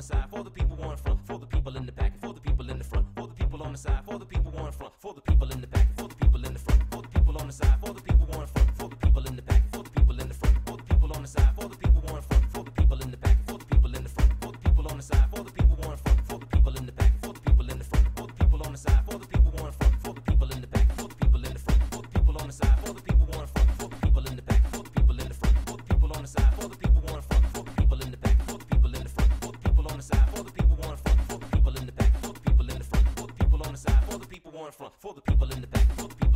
the side, for the people on front, for the people in the back, for the people in the front, for the people on the side, for the people on the front, for the people in the back, for the people in the front, for the people on the side, for the people forefront, for the people in the back, for the people.